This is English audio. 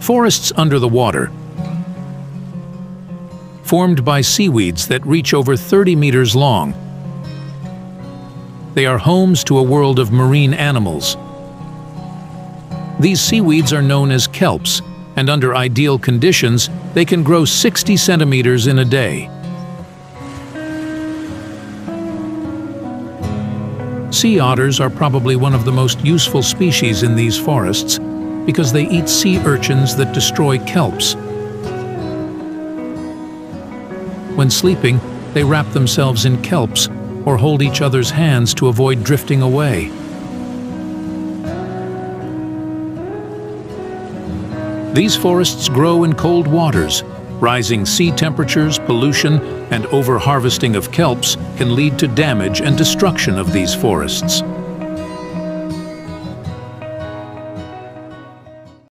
Forests under the water, formed by seaweeds that reach over 30 meters long. They are homes to a world of marine animals. These seaweeds are known as kelps, and under ideal conditions, they can grow 60 centimeters in a day. Sea otters are probably one of the most useful species in these forests because they eat sea urchins that destroy kelps. When sleeping, they wrap themselves in kelps or hold each other's hands to avoid drifting away. These forests grow in cold waters. Rising sea temperatures, pollution, and over-harvesting of kelps can lead to damage and destruction of these forests.